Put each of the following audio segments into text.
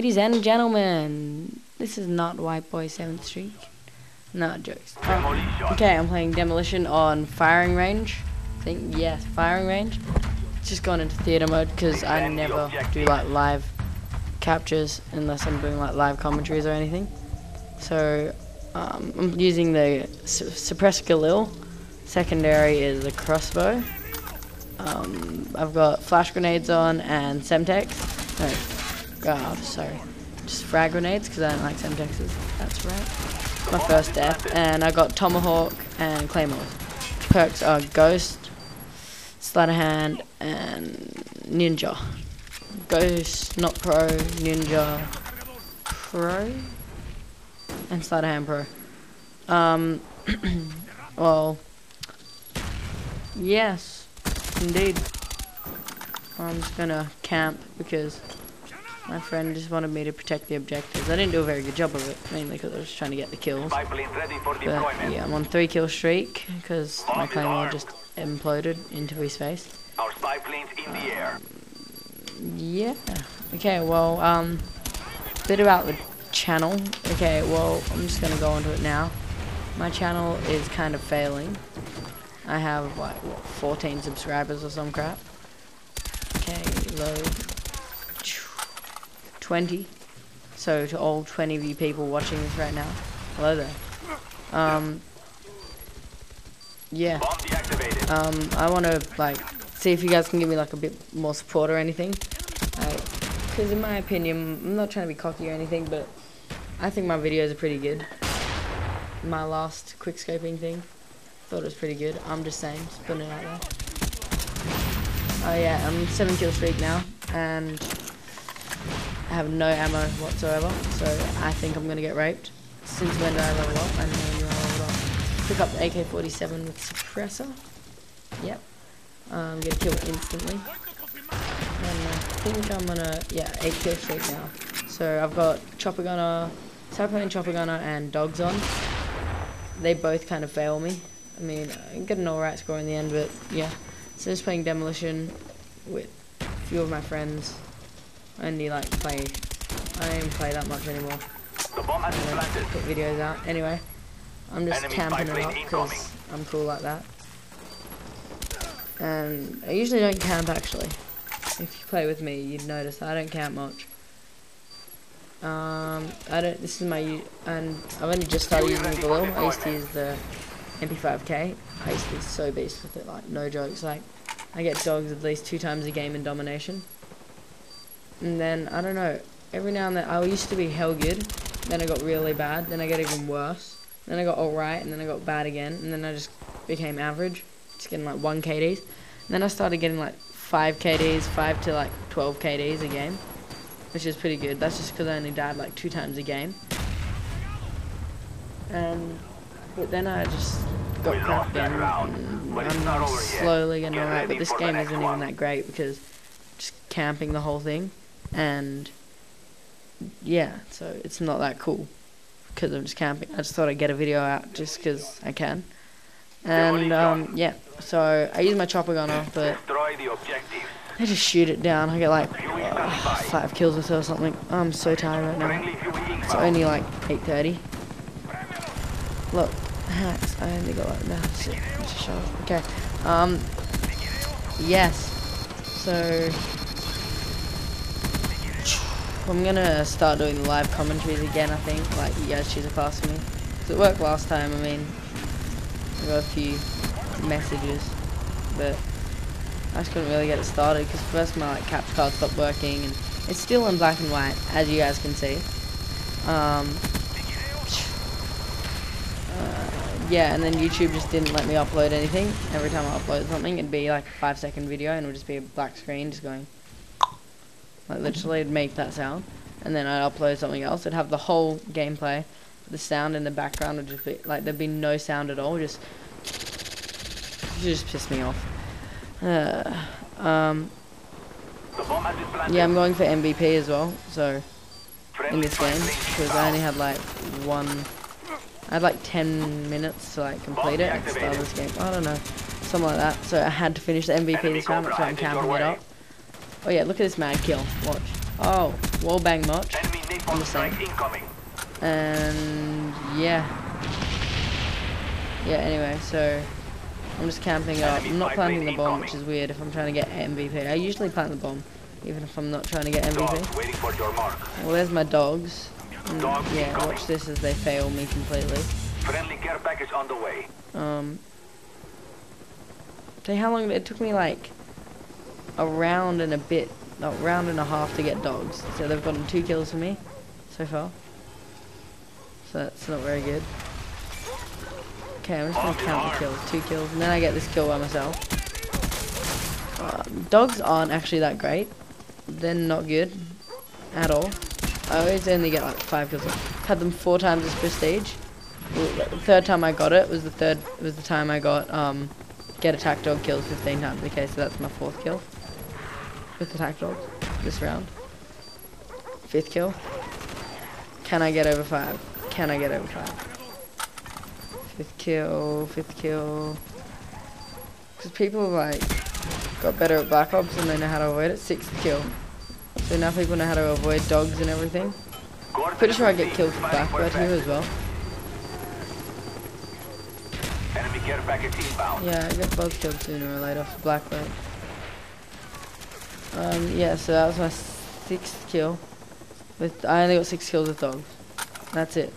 Ladies and gentlemen, this is not White Boy 7th Street. No, jokes. Oh, okay, I'm playing Demolition on Firing Range. I think, yes, Firing Range. Just gone into theater mode because I never do like live captures unless I'm doing like live commentaries or anything. So um, I'm using the su Suppress Galil. Secondary is the crossbow. Um, I've got flash grenades on and Semtex. No, oh, sorry. Just frag grenades because I don't like Semtexes. That's right. My first death. And I got Tomahawk and Claymores. Perks are Ghost, Sleight of Hand, and Ninja. Ghost, not Pro, Ninja, Pro, and Sleight of Hand Pro. Um, well, yes, indeed. I'm just gonna camp because my friend just wanted me to protect the objectives. I didn't do a very good job of it, mainly because I was trying to get the kills. But yeah, I'm on three kill streak because my claymore just imploded into his face. Our spy plane's in the air. Yeah. Okay, well, um, bit about the channel. Okay, well, I'm just gonna go into it now. My channel is kind of failing. I have, like, what, 14 subscribers or some crap. Okay, load. 20. So, to all 20 of you people watching this right now, hello there. Um, yeah. Um, I want to, like, see if you guys can give me like a bit more support or anything. Because in my opinion, I'm not trying to be cocky or anything, but I think my videos are pretty good. My last quick scoping thing, thought it was pretty good. I'm just saying, just putting it out there. Oh yeah, I'm 7 kill streak now, and I have no ammo whatsoever, so I think I'm to get raped. Since when did I level up? I know when I leveled up. Pick up the AK-47 with suppressor. Yep. Um, get a kill instantly. And I think I'm gonna, yeah, 8 kill streak now. So I've got Chopper Gunner, Cyclone Chopper Gunner and Dogs on. They both kind of fail me. I mean, I get an alright score in the end, but yeah. So just playing Demolition with a few of my friends. I only like play, I don't even play that much anymore. The bomb has been Put videos out. Anyway, I'm just Enemy camping it up because I'm cool like that. And I usually don't camp actually. If you play with me, you'd notice I don't camp much. Um, I don't. This is my and I've only just started using the Galil. I used to use the MP5K. I used to be so beast with it, like no jokes. Like I get dogs at least two times a game in domination. And then I don't know. Every now and then I used to be hell good. Then I got really bad. Then I got even worse. Then I got alright, and then I got bad again, and then I just became average just getting like 1 KDs. And then I started getting like 5 KDs, 5 to like 12 KDs a game, which is pretty good. That's just because I only died like two times a game. And but then I just got crap again. I'm slowly getting alright, but this game isn't even that great because just camping the whole thing, and yeah, so it's not that cool because I'm just camping. I just thought I'd get a video out just because I can. And um, yeah, so I use my chopper gunner, but I just shoot it down. I get like uh, five kills with it or something. I'm so tired right now. It's only like 8:30. Look, hacks. I only got like now. Shit, shut up. Okay. Um. Yes. So. I'm gonna start doing live commentaries again. I think, like you guys choose a class for me. Cause it worked last time. I mean, I got a few messages, but I just couldn't really get it started because first my like capture card stopped working and it's still in black and white as you guys can see. Um, uh, yeah, and then YouTube just didn't let me upload anything. Every time I upload something, it'd be like a five second video and it would just be a black screen just going, like literally it'd make that sound. And then I'd upload something else. It'd have the whole gameplay the sound in the background would just be like there'd be no sound at all. Just just piss me off. Uh, um, yeah, I'm going for MVP as well. So in this game because I only had like one. I had like 10 minutes to like complete it the start this game. I don't know, something like that. So I had to finish the MVP this round, so I'm camping it up. Oh yeah, look at this mad kill. Watch. Oh, wall bang much. Enemy napalm the same. incoming. And yeah. Yeah, anyway, so I'm just camping up. I'm not planting the bomb, which is weird if I'm trying to get MVP. I usually plant the bomb, even if I'm not trying to get MVP. waiting for your mark. Well, there's my dogs. And yeah, incoming. watch this as they fail me completely. Friendly care package on the way. Um, tell you how long it took me like a round and a bit, no, round and a half to get dogs. So they've gotten two kills for me so far. So that's not very good. Okay, I'm just gonna count the kills. Two kills, and then I get this kill by myself. Um, dogs aren't actually that great. They're not good at all. I always only get like five kills. Had them four times as prestige. The third time I got it was the third was the time I got um get attack dog kills 15 times. Okay, so that's my fourth kill with attack dogs this round. Fifth kill. Can I get over five? Can I get over five? Fifth kill, fifth kill. Because people like got better at Black Ops and they know how to avoid it. Sixth kill. So now people know how to avoid dogs and everything. Pretty sure I get killed for Blackbird here as well. Enemy care package inbound. Yeah, I get both killed sooner or later for Blackbird. Um, yeah, so that was my sixth kill. With I only got six kills with dogs. That's it.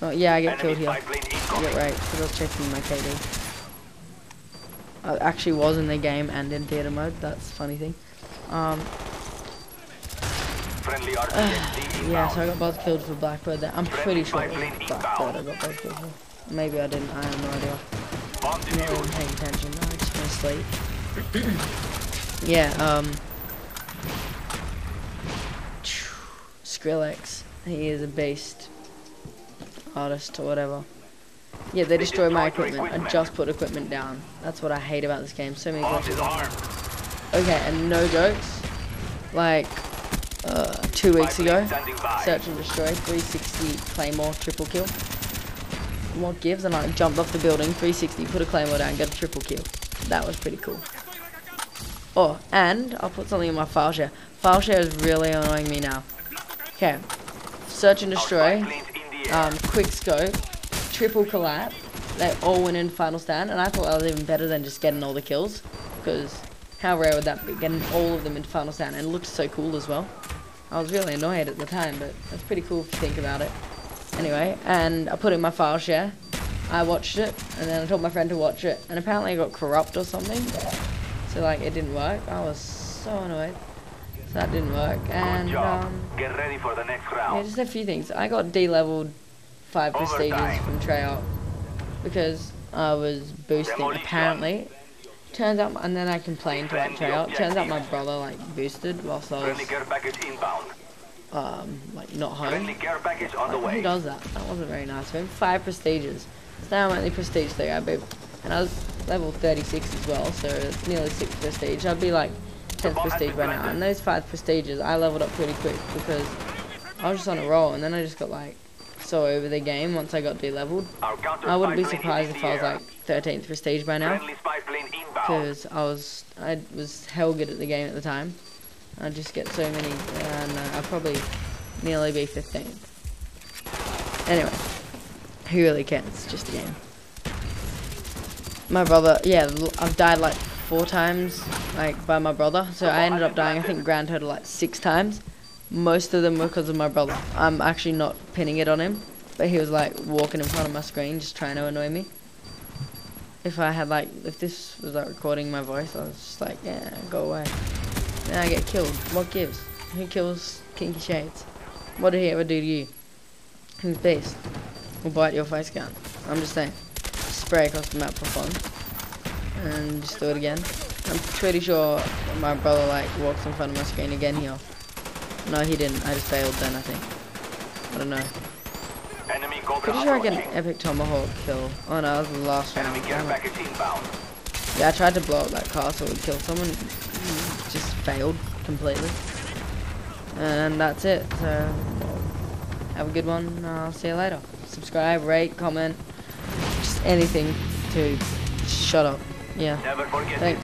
Yeah, I get killed here. Get right, because I was checking my KD. I actually was in the game and in theater mode. That's funny thing. Um, yeah, so I got both killed for Blackbird. There. I'm pretty sure it was Blackbird I got both killed for. Maybe I didn't. I have no idea. I'm not paying attention. I just to sleep. Yeah, um. Skrillex. He is a beast. Artist or whatever. Yeah, they destroy my equipment. I just put equipment down. That's what I hate about this game. So many glitches. Okay, and no jokes. Like, uh, two weeks ago, plane standing by. search and destroy, 360 claymore, triple kill. What gives? And I jumped off the building, 360, put a claymore down, got a triple kill. That was pretty cool. Oh, and I'll put something in my file share. File share is really annoying me now. Okay, search and destroy, in um, quick scope, triple collapse. They all went in final stand, and I thought that was even better than just getting all the kills, because how rare would that be? Getting all of them into final stand, and it looked so cool as well. I was really annoyed at the time, but that's pretty cool if you think about it. Anyway, and I put in my file share. I watched it, and then I told my friend to watch it, and apparently it got corrupt or something. So like it didn't work. I was so annoyed. So that didn't work, Good and job. um, Get ready for the next round. yeah, just a few things. I got D-leveled five prestiges from Treyarch because I was boosting. Demolition. Apparently, turns out, and then I complained to like Treyarch. Turns out my brother like boosted whilst I was um like not home. Friendly care package on the Like, who way. does that? That wasn't very nice of him. Five prestiges. So now I'm only prestige three. I be, and I was level 36 as well, so it's nearly six prestige. I'd be like 10th prestige by now. And those five prestiges, I leveled up pretty quick because I was just on a roll, and then I just got like so over the game once I got de-leveled. I wouldn't be surprised if I was like 13th prestige by now, Friendly spy plane inbound. because I was I was hell good at the game at the time. I just get so many, uh, no, I'd probably nearly be 15th. Anyway, who really cares? It's just a game. My brother, yeah, I've died like four times, like by my brother. So I ended up dying, I think, grand total like six times. Most of them were because of my brother. I'm actually not pinning it on him, but he was like walking in front of my screen, just trying to annoy me. If I had like, if this was like recording my voice, I was just like, yeah, go away. Then I get killed. What gives? Who kills Kinky Shades? What did he ever do to you? Who's beast? Will bite your face gun. I'm just saying. Spray across the map for fun. And just do it again. I'm pretty sure my brother like walks in front of my screen again here. No, he didn't. I just failed then, I think. I don't know. Enemy Pretty sure I get an epic tomahawk kill. Oh no, that was the last round. Enemy care Damn it. package inbound. Yeah, I tried to blow up that castle and kill someone. Just failed completely. And that's it. So, have a good one. I'll see you later. Subscribe, rate, comment, anything to shut up. Yeah. Never forget Thanks.